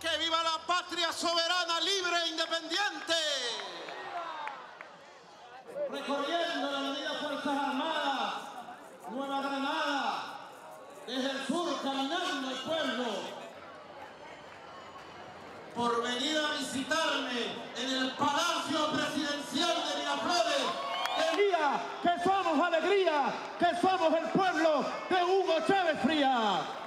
¡Que viva la patria soberana, libre e independiente! Recorriendo la avenida Fuerzas Armadas, Nueva Granada, desde el sur caminando el pueblo, por venir a visitarme en el Palacio Presidencial de Miraflores, que somos alegría, que somos el pueblo de Hugo Chávez Frías.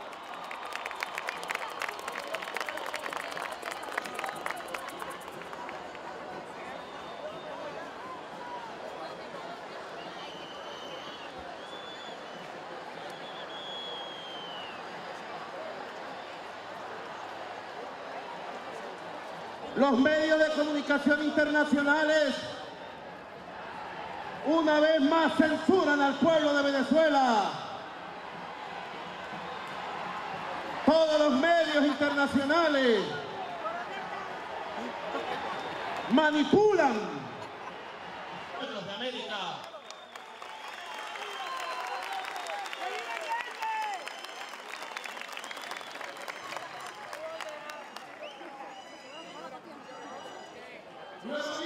Los medios de comunicación internacionales una vez más censuran al pueblo de Venezuela. Todos los medios internacionales manipulan pueblos de América. Yes.